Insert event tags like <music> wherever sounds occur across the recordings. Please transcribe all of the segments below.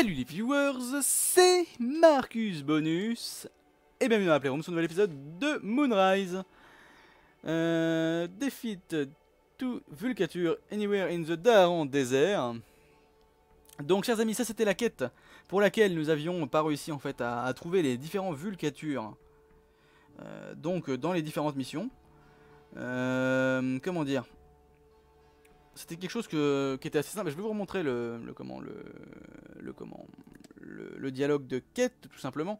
Salut les viewers, c'est Marcus Bonus et bienvenue dans la Playroom sur un nouvel épisode de Moonrise. Euh, defeat to Vulcature Anywhere in the Daran Desert. Donc chers amis, ça c'était la quête pour laquelle nous avions pas réussi en fait à, trouver les différents Vulcatures. Euh, donc dans les différentes missions. Euh, comment dire? C'était quelque chose qui était assez simple. Je vais vous remontrer le, comment, le, dialogue de quête, tout simplement.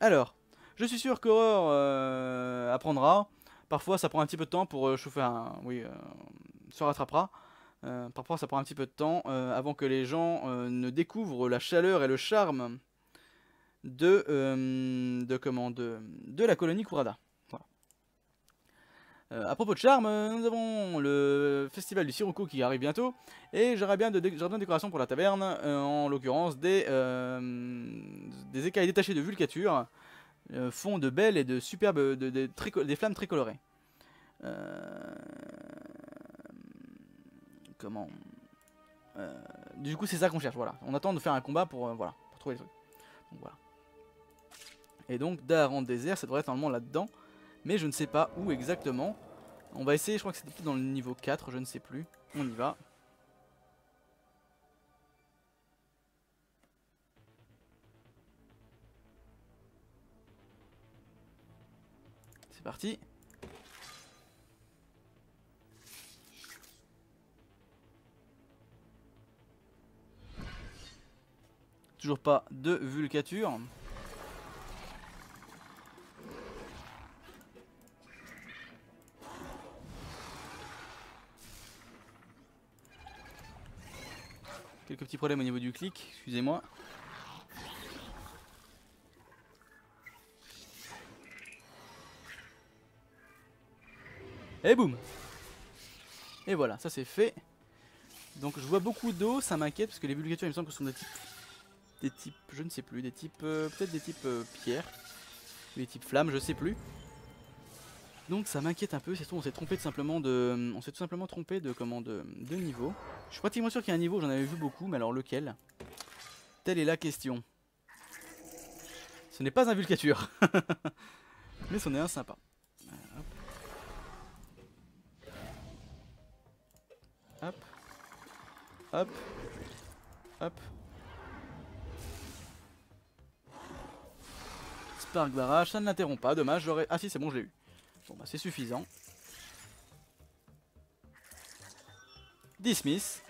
Alors, je suis sûr qu'Aurore euh, apprendra. Parfois, ça prend un petit peu de temps pour euh, chauffer un... Oui, euh, se rattrapera. parfois, ça prend un petit peu de temps avant que les gens ne découvrent la chaleur et le charme de, de, comment, de, de la colonie Kurada. Euh, à propos de charme, euh, nous avons le festival du Sirocco qui arrive bientôt. Et j'aurais bien de, de décoration pour la taverne, euh, en l'occurrence des, des écailles détachées de vulcature, font de belles et de superbes, de, des flammes très colorées. comment? Du coup c'est ça qu'on cherche, voilà. On attend de faire un combat pour, voilà, pour trouver les trucs. Voilà. Et donc Daran désert, ça devrait être normalement là-dedans mais je ne sais pas où exactement. On va essayer, je crois que c'était dans le niveau 4, je ne sais plus. On y va. C'est parti. Toujours pas de vulcature. Quelques petits problèmes au niveau du clic, excusez-moi. Et boum Et voilà, ça c'est fait. Donc je vois beaucoup d'eau, ça m'inquiète parce que les vulgatures il me semble que ce sont des types... Des types, je ne sais plus, des types... Euh, peut-être des types euh, pierre. Des types flammes, je sais plus. Donc ça m'inquiète un peu, c'est tout, on s'est trompé de simplement de. On s'est tout simplement trompé de comment de, de niveau. Je suis pratiquement sûr qu'il y a un niveau, j'en avais vu beaucoup, mais alors lequel? Telle est la question. Ce n'est pas un vulcature. <laughs> mais c'en est un sympa. Hop. Hop. Hop. Spark barrage, ça ne l'interrompt pas, dommage, j'aurais... Ah si c'est bon je l'ai eu. Bon bah c'est suffisant. Dismiss.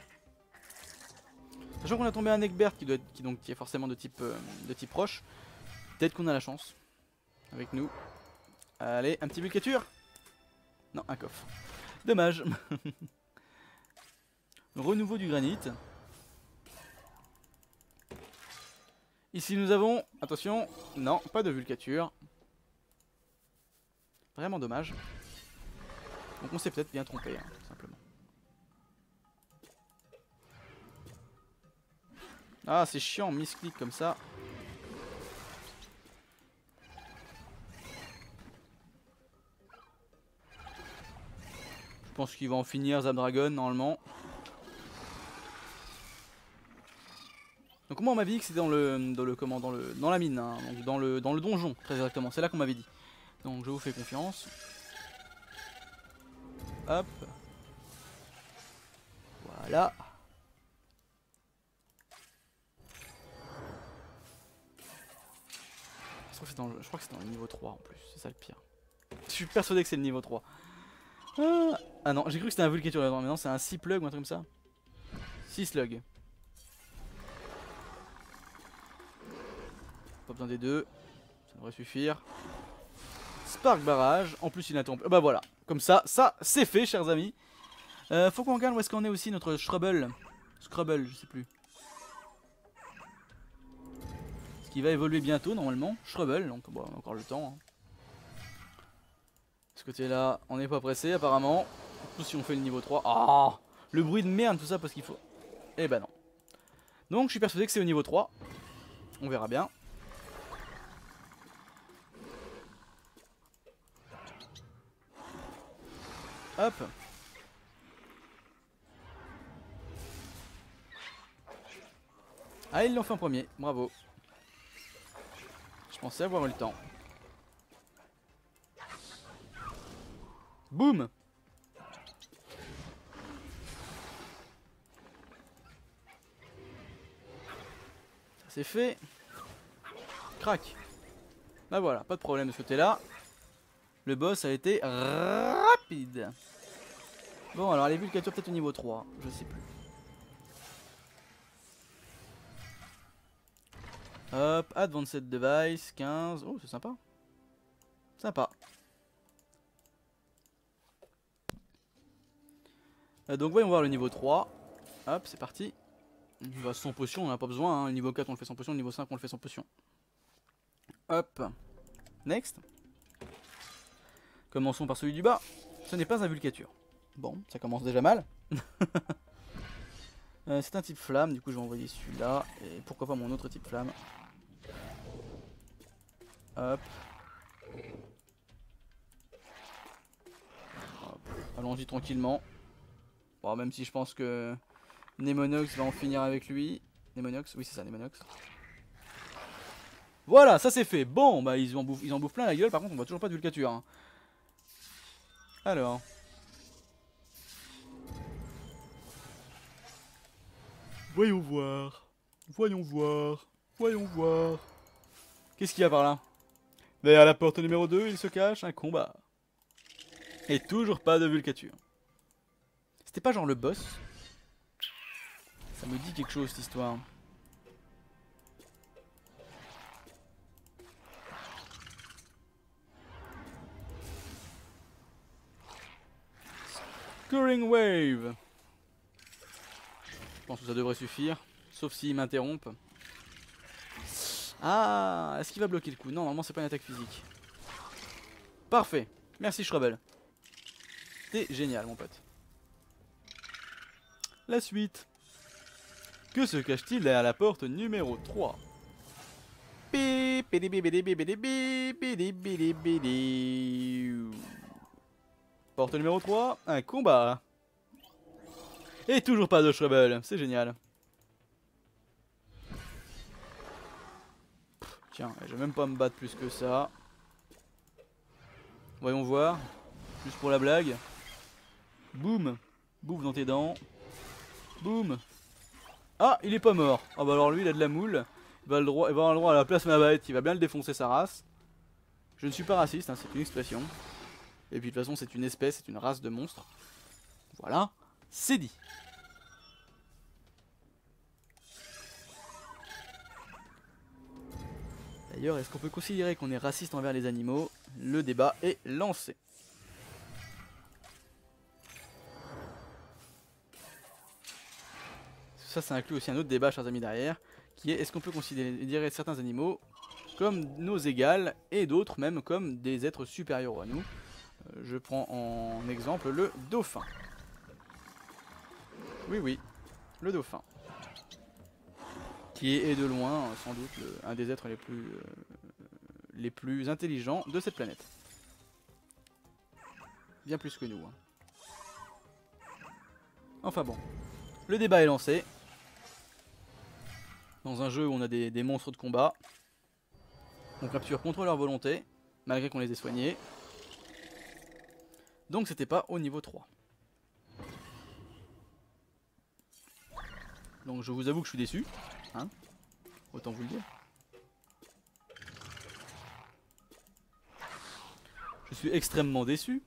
Sachant qu'on a tombé un Egbert qui, doit qui, donc, qui est forcément de type, euh, de type proche. Peut-être qu'on a la chance. Avec nous. Allez, un petit vulcature Non, un coffre. Dommage. <laughs> Renouveau du granit. Ici nous avons, attention, non, pas de vulcature. Vraiment dommage. Donc on s'est peut-être bien trompé, hein, Ah, c'est chiant, misclick comme ça. Je pense qu'il va en finir Zabdragon normalement. Donc moi on m'a dit que c'était dans le dans le comment dans le dans la mine, hein, donc dans le dans le donjon très exactement. C'est là qu'on m'avait dit. Donc je vous fais confiance. Hop. Voilà. Je crois que c'est dans, le niveau 3 en plus, c'est ça le pire. Je suis persuadé que c'est le niveau 3. Ah, ah non, j'ai cru que c'était un vulcature mais non c'est un 6 plug ou un truc comme ça. 6 slug. Pas besoin des deux, ça devrait suffire. Spark barrage. En plus, il attend. Bah voilà. Comme ça, ça, c'est fait, chers amis. Euh, faut qu'on regarde où est-ce qu'on est aussi notre Scrubble. Scrubble, je sais plus. Qui va évoluer bientôt, normalement. Scrubble, donc on a encore le temps. Hein. ce côté-là, on n'est pas pressé, apparemment. Surtout si on fait le niveau 3. Ah Le bruit de merde, tout ça, parce qu'il faut... Eh ben non. Donc, je suis persuadé que c'est au niveau 3. On verra bien. Hop. Ah, ils l'ont fait en premier, bravo. Pensais avoir le temps. Boum Ça c'est fait. Crac. Bah voilà, pas de problème de ce côté-là. Le boss a été rapide. Bon, alors les vulcatures peut-être au niveau 3, je sais plus. Hop, Advanced Device, 15. Oh, c'est sympa. Sympa. Euh, donc voyons voir le niveau 3. Hop, c'est parti. Va sans potion, on n'a pas besoin. Hein. Le niveau 4, on le fait sans potion. Le niveau 5, on le fait sans potion. Hop. Next. Commençons par celui du bas. Ce n'est pas un vulcature. Bon, ça commence déjà mal. <laughs> Euh, c'est un type flamme, du coup je vais envoyer celui-là. Et pourquoi pas mon autre type flamme. Hop. Allons-y tranquillement. Bon, même si je pense que Nemonox va en finir avec lui. Nemonox, oui c'est ça, Nemonox. Voilà, ça c'est fait. Bon, bah ils en, bouffent, ils plein la gueule. Par contre, on voit toujours pas de vulcature. Hein. Alors. Voyons voir. Voyons voir. Voyons voir. Qu'est-ce qu'il y a par là? Derrière la porte numéro 2, il se cache un combat. Et toujours pas de vulcature. C'était pas genre le boss? Ça me dit quelque chose cette histoire. Scoring Wave pense que ça devrait suffire. Sauf s'il m'interrompt. Ah Est-ce qu'il va bloquer le coup? Non, normalement c'est pas une attaque physique. Parfait. Merci Shrubble. T'es génial mon pote. La suite. Que se cache-t-il derrière la porte numéro 3 Porte numéro 3, un combat. Et toujours pas de Shrubble, c'est génial. Tiens, je vais même pas me battre plus que ça. Voyons voir. Juste pour la blague. Boum. Bouffe dans tes dents. Boum. Ah, il est pas mort. Ah bah alors lui, il a de la moule. Il va, le droit, il va avoir le droit à la place bête. Il va bien le défoncer sa race. Je ne suis pas raciste, hein, c'est une expression. Et puis de toute façon, c'est une espèce, c'est une race de monstres. Voilà, c'est dit. D'ailleurs, est-ce qu'on peut considérer qu'on est raciste envers les animaux? Le débat est lancé. Ça, ça inclut aussi un autre débat, chers amis, derrière, qui est est-ce qu'on peut considérer certains animaux comme nos égales et d'autres même comme des êtres supérieurs à nous? Euh, Je prends en exemple le dauphin. Oui, oui, le dauphin. Qui est, de loin, sans doute, un des êtres les plus, euh, les plus intelligents de cette planète. Bien plus que nous. Hein. Enfin bon, le débat est lancé dans un jeu où on a des, monstres de combat. On capture contre leur volonté, malgré qu'on les ait soignés. Donc c'était pas au niveau 3. Donc je vous avoue que je suis déçu. Hein Autant vous le dire. Je suis extrêmement déçu.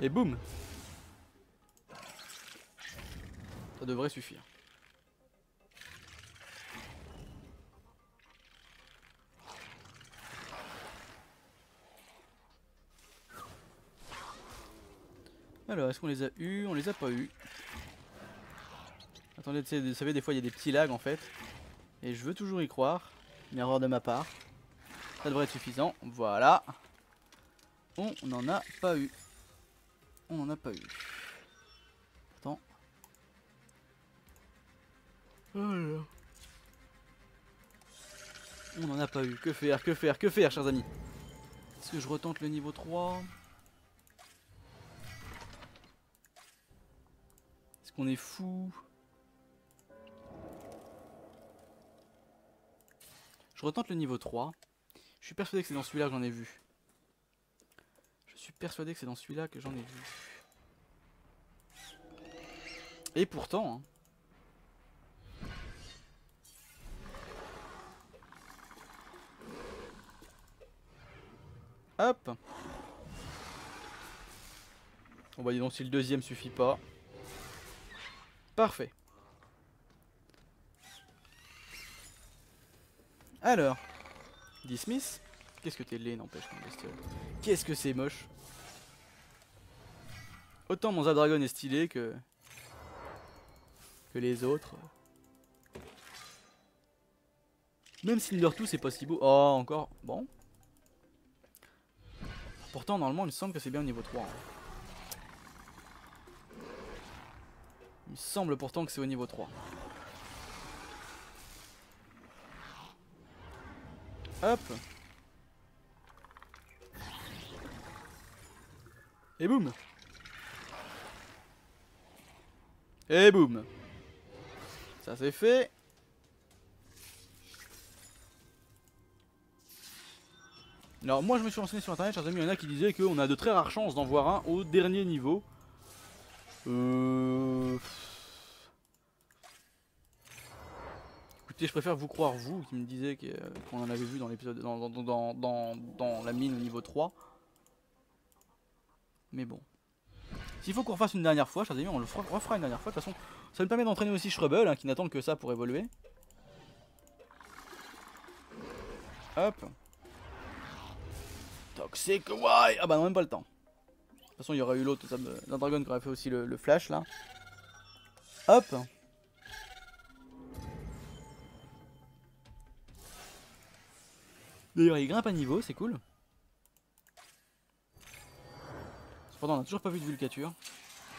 Et boum Ça devrait suffire. Alors, est-ce qu'on les a eu On les a pas eu. Attendez, vous savez, des fois il y a des petits lags en fait. Et je veux toujours y croire. Une erreur de ma part. Ça devrait être suffisant. Voilà. On n'en a pas eu. On n'en a pas eu. Attends. On n'en a pas eu. Que faire, que faire, que faire, chers amis? Est-ce que je retente le niveau 3 qu'on est fou? Je retente le niveau 3. Je suis persuadé que c'est dans celui-là que j'en ai vu. Je suis persuadé que c'est dans celui-là que j'en ai vu. Et pourtant... Hein. Hop On va dire donc si le deuxième suffit pas. Parfait. Alors, Dismiss. Qu'est-ce que t'es laid, n'empêche, mon bestiole? Qu'est-ce que c'est moche? Autant mon Zadragon est stylé que... que les autres. Même tout c'est pas si beau. Oh, encore. Bon. Pourtant, normalement, il me semble que c'est bien au niveau 3. Hein. Il me semble pourtant que c'est au niveau 3. Hop. Et boum. Et boum. Ça c'est fait. Alors moi je me suis renseigné sur internet, chers amis, il y en a qui disaient qu'on a de très rares chances d'en voir un au dernier niveau. Euh... Je préfère vous croire vous qui me disiez qu'on en avait vu dans l'épisode dans, la mine au niveau 3. Mais bon. S'il faut qu'on refasse une dernière fois, chers amis, on le refera une dernière fois. De toute façon, ça me permet d'entraîner aussi Shrubble, hein, qui n'attend que ça pour évoluer. Hop. Toxic Why Ah bah non, même pas le temps. De toute façon, il y aurait eu l'autre, d'un dragon qui aurait fait aussi le, flash là. Hop. D'ailleurs, il grimpe à niveau, c'est cool. Cependant, on n'a toujours pas vu de vulcature.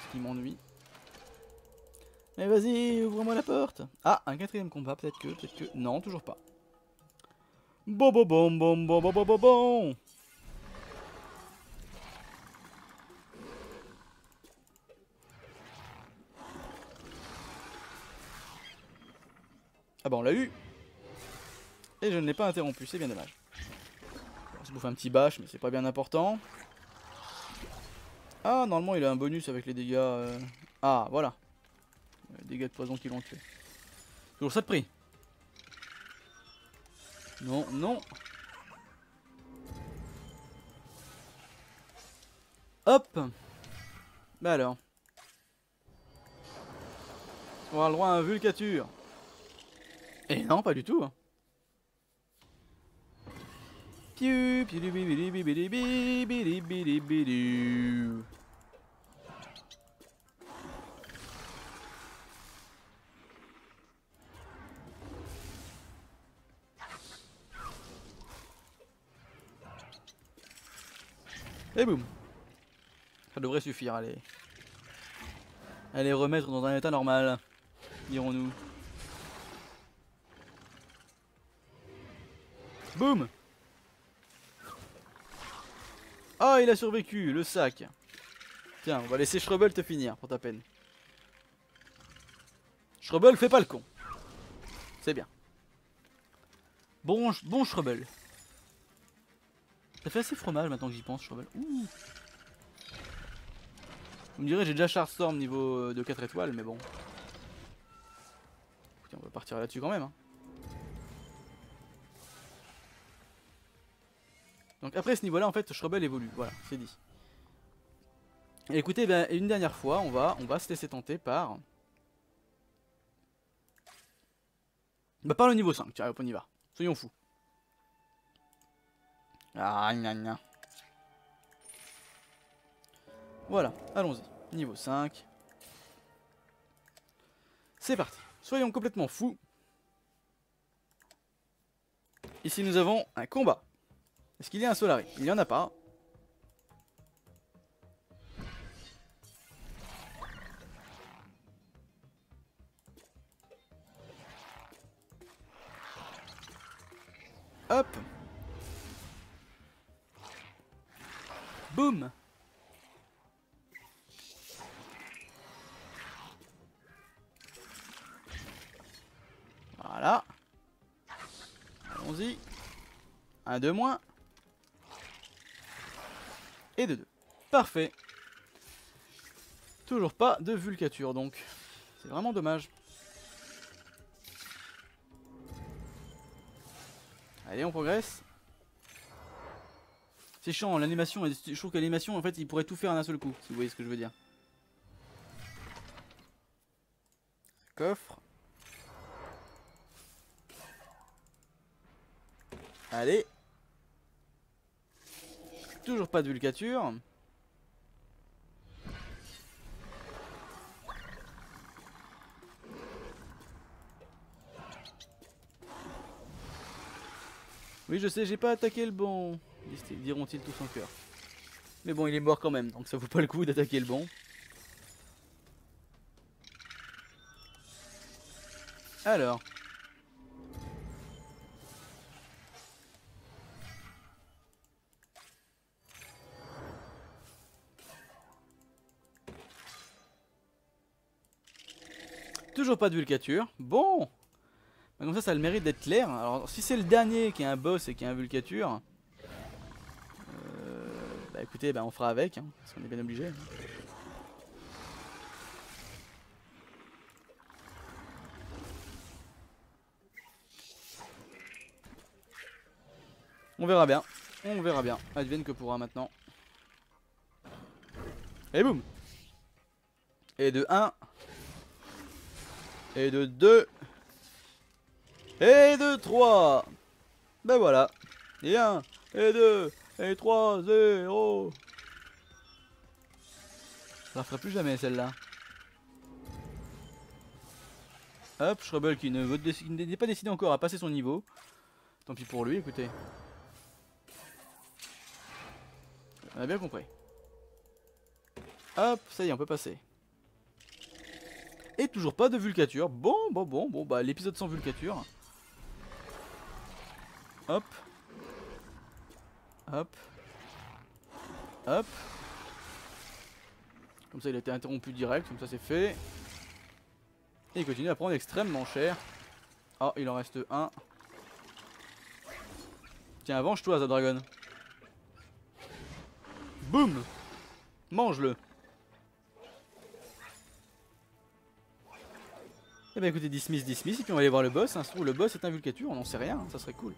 Ce qui m'ennuie. Mais vas-y, ouvre-moi la porte. Ah, un quatrième combat, peut-être que, peut-être que... Non, toujours pas. Bon, bon, bon, bon, bon, bon, bon, bon, bon. Ah bah on l'a eu Et je ne l'ai pas interrompu, c'est bien dommage. Bouffe un petit bâche, mais c'est pas bien important. Ah, normalement il a un bonus avec les dégâts... Euh, ah, voilà. Les dégâts de poison qui l'ont tué. Toujours ça de prix. Non, non. Hop Bah alors. On va le droit à un vulcature. Et non, pas du tout. Et boum Ça devrait suffire, allez. Allez remettre dans un état normal, dirons-nous. Boum Oh, il a survécu, le sac. Tiens, on va laisser Shrubble te finir, pour ta peine. Shrubble, fais pas le con. C'est bien. Bon, bon Shrubble. Ça fait assez fromage maintenant que j'y pense, Shrubble. Ouh. Vous me direz, j'ai déjà Chardstorm niveau euh, de 4 étoiles, mais bon. On va partir là-dessus quand même. Hein. Donc après ce niveau-là, en fait, Shrubble évolue. Voilà, c'est dit. Et écoutez, ben, une dernière fois, on va, on va se laisser tenter par... Bah par le niveau 5, tiens, on y va. Soyons fous. Ah. Voilà, allons-y. Niveau 5. C'est parti. Soyons complètement fous. Ici nous avons un combat. Est-ce qu'il y a un Solari? Il n'y en a pas. Hop Boum Voilà. Allons-y. Un de moins. Et de deux. Parfait. Toujours pas de vulcature donc. C'est vraiment dommage. Allez, on progresse. C'est chiant, l'animation, je trouve que l'animation, en fait, il pourrait tout faire en un seul coup, si vous voyez ce que je veux dire. Coffre. Allez. Toujours pas de vulcature. Oui, je sais, j'ai pas attaqué le bon. Diront-ils tous en cœur. Mais bon, il est mort quand même, donc ça vaut pas le coup d'attaquer le bon. Alors. Toujours pas de vulcature. Bon Comme ça, ça a le mérite d'être clair. Alors, si c'est le dernier qui est un boss et qui a un vulcature... Euh, bah écoutez, bah, on fera avec, hein, parce qu'on est bien obligé. On verra bien. On verra bien. Advienne que pourra maintenant. Et boum Et de 1. Et de 2. Et de 3. Ben voilà. Et 1. Et 2. Et 3. 0. Ça la fera plus jamais celle-là. Hop, Shrubble qui ne n'est pas décidé encore à passer son niveau. Tant pis pour lui, écoutez. On a bien compris. Hop, ça y est, on peut passer. Et toujours pas de vulcature. Bon, bon, bon, bon, bah l'épisode sans vulcature. Hop. Hop. Hop. Comme ça il a été interrompu direct, comme ça c'est fait. Et il continue à prendre extrêmement cher. Oh, il en reste un. Tiens, venge-toi, Dragon. Boum Mange-le Eh ben écoutez, dismiss, dismiss, et puis on va aller voir le boss. Hein. Le boss est un vulcature, on n'en sait rien, ça serait cool.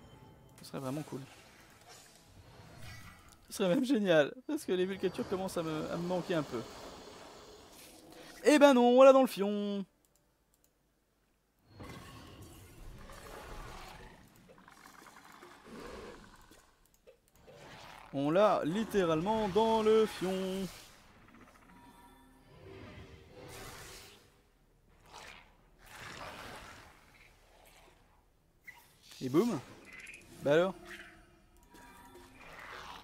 Ça serait vraiment cool. Ce serait même génial, parce que les vulcatures commencent à me, à me manquer un peu. Eh ben non, voilà dans le fion On l'a littéralement dans le fion. Et boum Bah alors?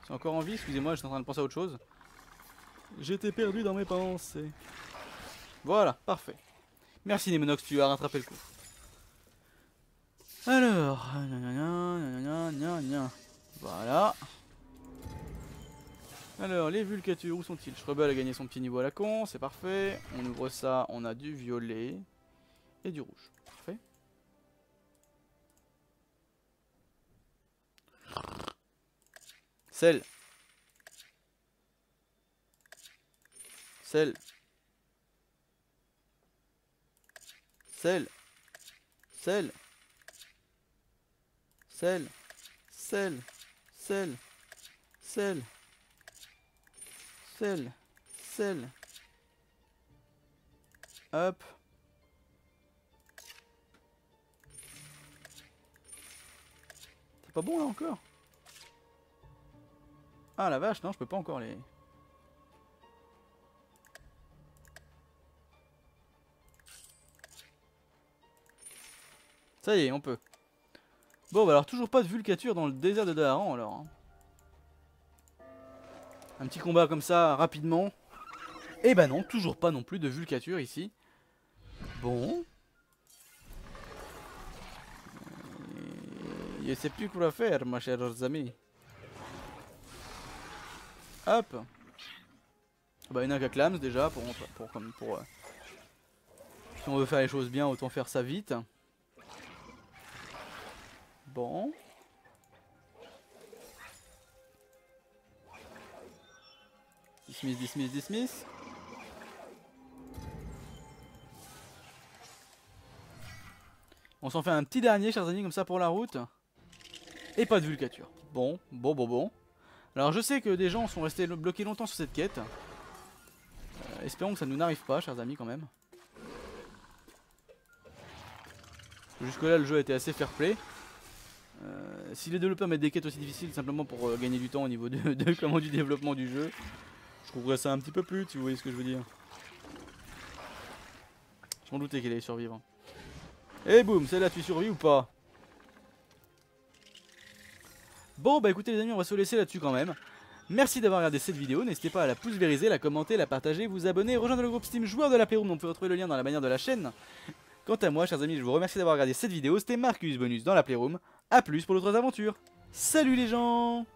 C'est encore en vie Excusez-moi, j'étais en train de penser à autre chose. J'étais perdu dans mes pensées. Voilà, parfait. Merci Nemonox, tu as rattrapé le coup. Alors, voilà. Alors, les vulcatures, où sont-ils? Shrubble a gagné son petit niveau à la con, c'est parfait. On ouvre ça, on a du violet et du rouge. Sel. Sel. Sel. Sel. Sel. Sel. Sel. Sel sel, sel. Hop. C'est pas bon là encore Ah la vache, non, je peux pas encore les... Ça y est, on peut. Bon, bah alors toujours pas de vulcature dans le désert de Daharan alors. Hein. Un petit combat comme ça, rapidement. Et eh bah ben non, toujours pas non plus de vulcature ici. Bon. Euh, je sais plus quoi faire, ma chère amis. Hop. Bah une clams déjà pour, pour, pour, pour Si on veut faire les choses bien autant faire ça vite. Bon. Dismiss, dismiss, dismiss. On s'en fait un petit dernier chers amis comme ça pour la route. Et pas de vulcature Bon, bon, bon, bon. Alors je sais que des gens sont restés bloqués longtemps sur cette quête. Euh, espérons que ça nous arrive pas, chers amis, quand même. Jusque là, le jeu a été assez fair play. Euh, si les développeurs mettent des quêtes aussi difficiles simplement pour euh, gagner du temps au niveau <laughs> de, comment, du développement du jeu, je trouverais ça un petit peu plus, si vous voyez ce que je veux dire. Je m'en doutais qu'il allait survivre. Et boum, celle-là, tu survis ou pas? Bon, bah écoutez les amis, on va se laisser là-dessus quand même. Merci d'avoir regardé cette vidéo, n'hésitez pas à la pouce vériser, la commenter, la partager, vous abonner, rejoindre le groupe Steam joueur de la Playroom, vous pouvez retrouver le lien dans la bannière de la chaîne. Quant à moi, chers amis, je vous remercie d'avoir regardé cette vidéo, c'était Marcus Bonus dans la Playroom. A plus pour d'autres aventures. Salut les gens